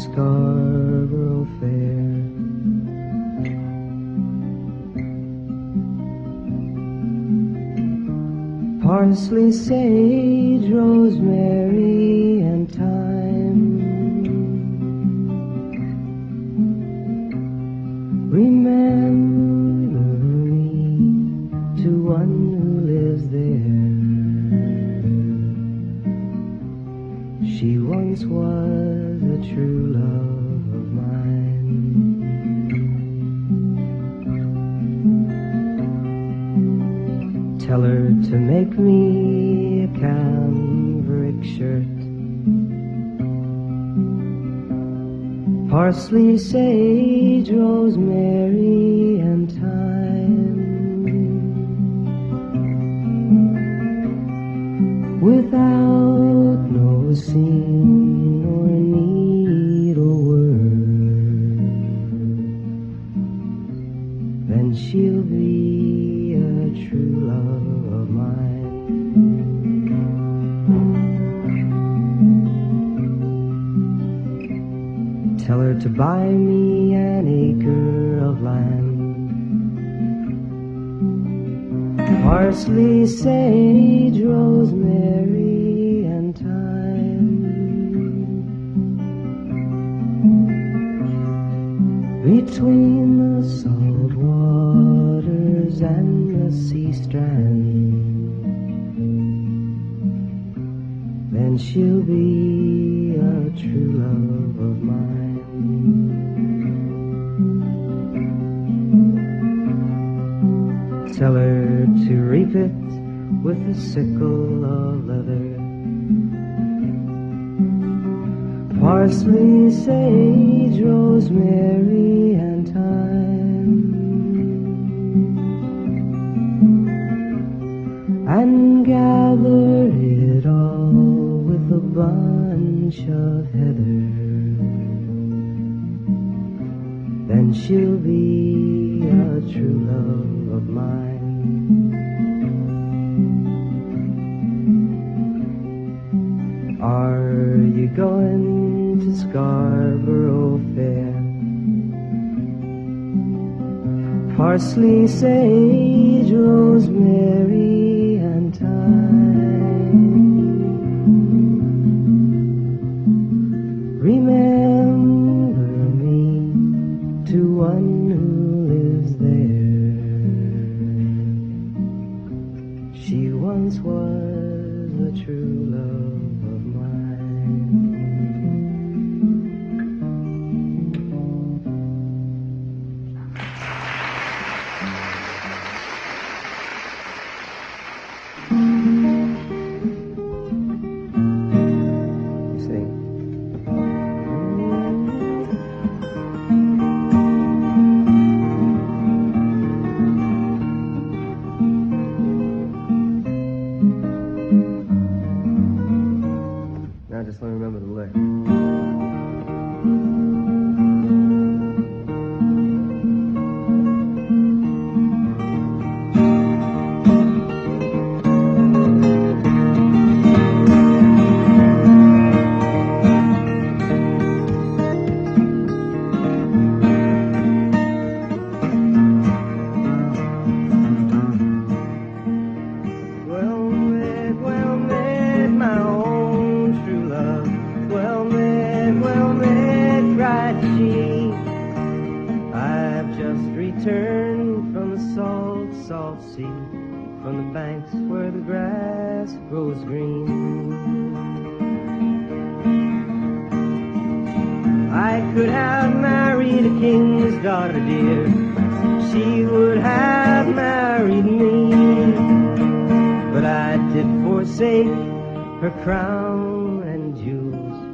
Scarborough Fair. Parsley, sage, rosemary, Parsley, sage, rosemary, and thyme. Without no seam Tell her to buy me an acre of land. Parsley, sage, rosemary, and thyme. Between the salt waters and the sea strand, then she'll be a true love her to reap it with a sickle of leather. Parsley, sage, rosemary, and thyme. And gather it all with a bunch of heather. Then she'll be a true love of mine. Are you going to Scarborough Fair? Parsley, sage, rosemary, and thyme. Well met, well met, cried she. I've just returned from the salt, salt sea, from the banks where the grass grows green. I could have married a king's daughter, dear. She would have married me. But I did forsake her crown and jewels,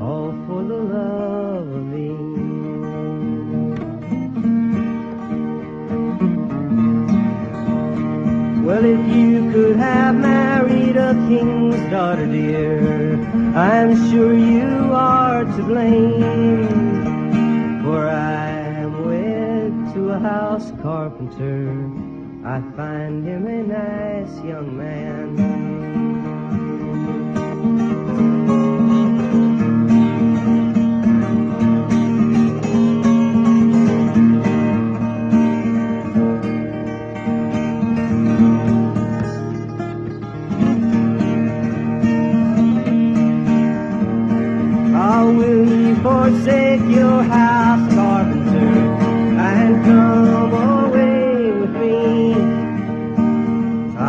all for the love of thee. Well, if you could have married a king's daughter, dear, I'm sure you are to blame. For I am wed to a house carpenter. I find him a nice young man.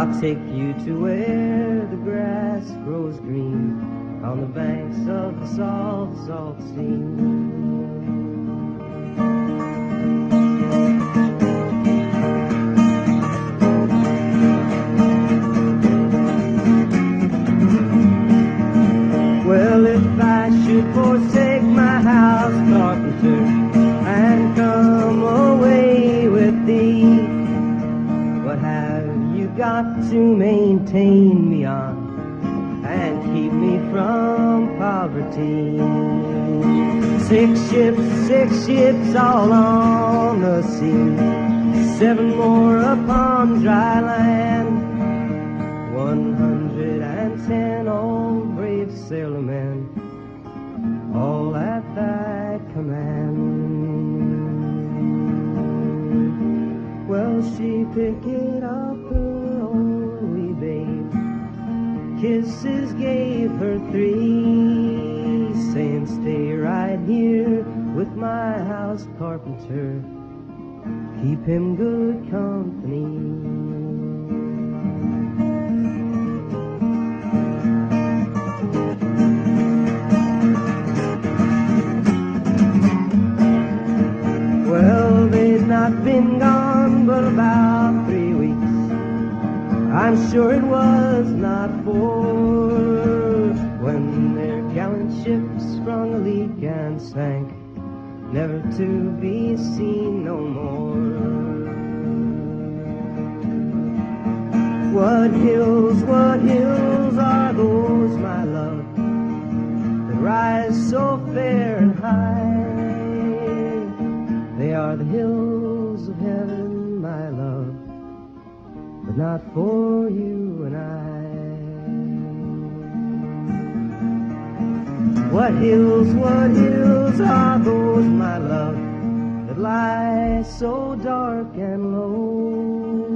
I'll take you to where the grass grows green on the banks of the salt, salt sea. Got to maintain me on and keep me from poverty? Six ships, six ships all on the sea, seven more upon dry land, one hundred and ten old brave sailor men, all at thy command. Well, she picked it up, kisses gave her three, saying, Stay right here with my house carpenter, keep him good company. Well, they've not been gone I'm sure it was not for when their gallant ship sprung a leak and sank, never to be seen no more. What hills, what hills are those, my love, that rise so fair and high? Not for you and I. What hills, what hills are those, my love, that lie so dark and low?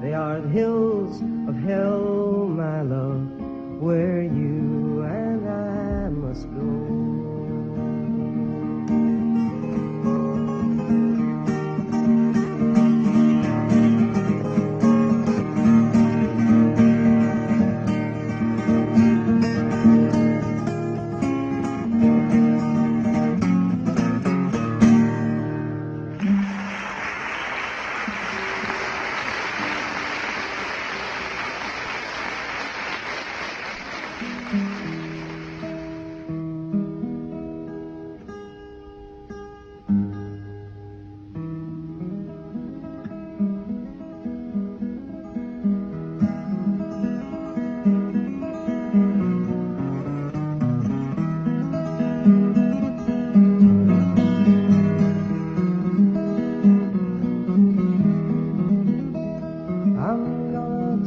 They are the hills of hell, my love, where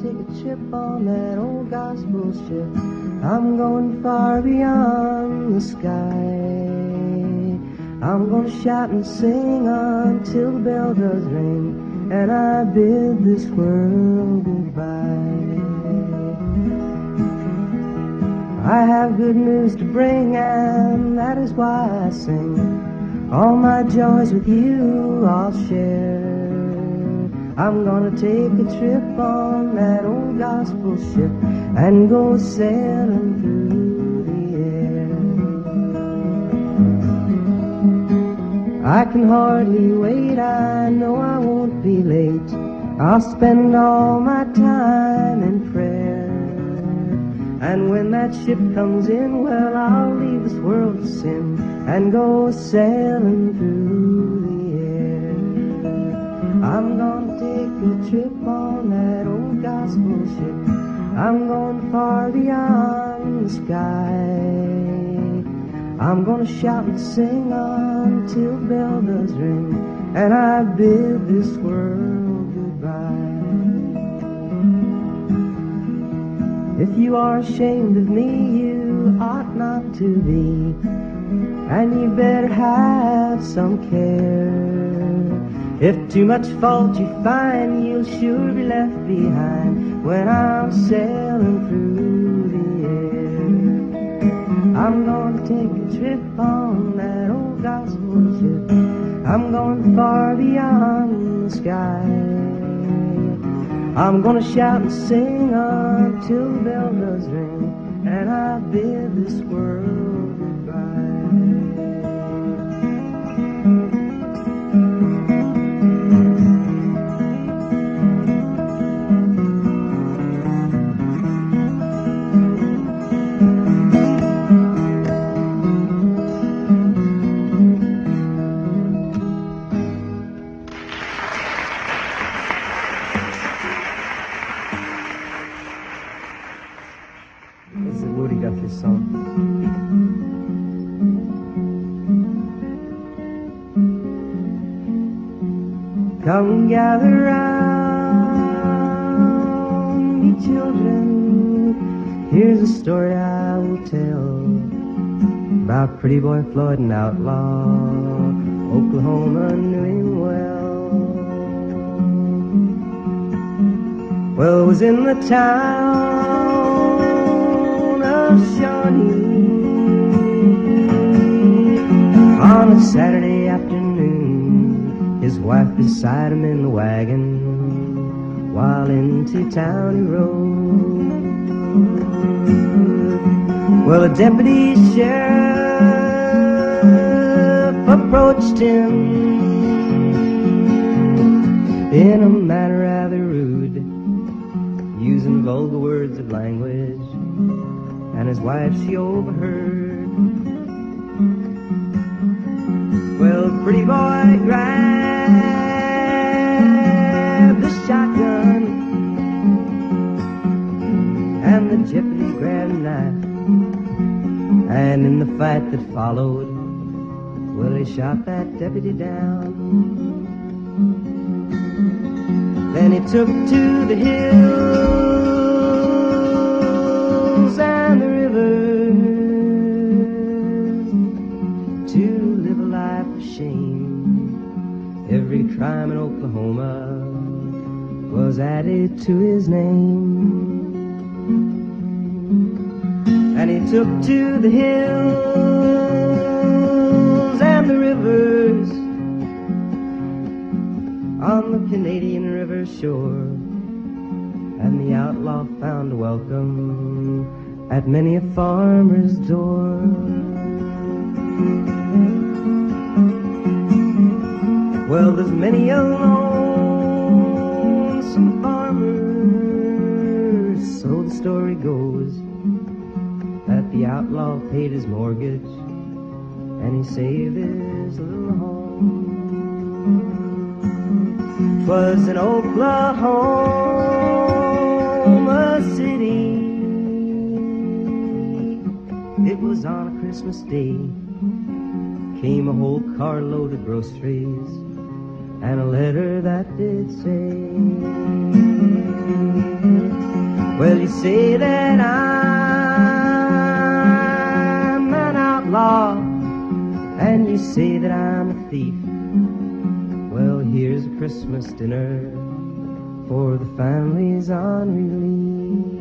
take a trip on that old gospel ship. I'm going far beyond the sky. I'm gonna shout and sing until the bell does ring, and I bid this world goodbye. I have good news to bring, and that is why I sing. All my joys with you I'll share. I'm gonna take a trip on that old gospel ship and go sailing through the air. I can hardly wait, I know I won't be late. I'll spend all my time in prayer. And when that ship comes in, well, I'll leave this world of sin and go sailing through. I'm gonna take a trip on that old gospel ship. I'm going far beyond the sky. I'm gonna shout and sing until bell does ring, and I bid this world goodbye. If you are ashamed of me, you ought not to be, and you better have some care. If too much fault you find, you'll sure be left behind when I'm sailing through the air. I'm gonna take a trip on that old gospel ship. I'm going far beyond the sky. I'm gonna shout and sing until the bell does ring, and I bid this world Come gather round, ye children. Here's a story I will tell about pretty boy Floyd and outlaw. Oklahoma knew him well. Well, was in the town of Shawnee on a Saturday. His wife beside him in the wagon while into town he rode. Well, a deputy sheriff approached him in a manner rather rude, using vulgar words of language, and his wife she overheard. Well, pretty boy grabbed a knife, and in the fight that followed, well, he shot that deputy down. Then he took to the hills and the rivers to live a life of shame. Every crime in Oklahoma was added to his name. Took to the hills and the rivers on the Canadian River shore. And the outlaw found welcome at many a farmer's door. Well, there's many a lonesome farmer, so the story goes, outlaw paid his mortgage and he saved his little home. 'Twas in Oklahoma City. It was on a Christmas day. Came a whole carload of groceries and a letter that did say, Well, you say that I'm and you say that I'm a thief. Well, here's a Christmas dinner for the families on relief.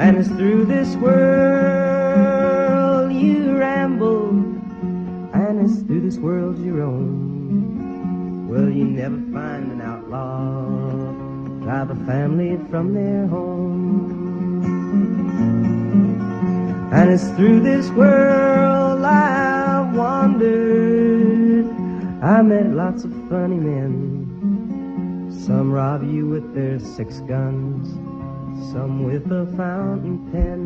And it's through this world you ramble, and it's through this world you roam. Well, you never find an outlaw drive a family from their home. And it's through this world I've wandered. I met lots of funny men. Some rob you with their six guns, some with a fountain pen.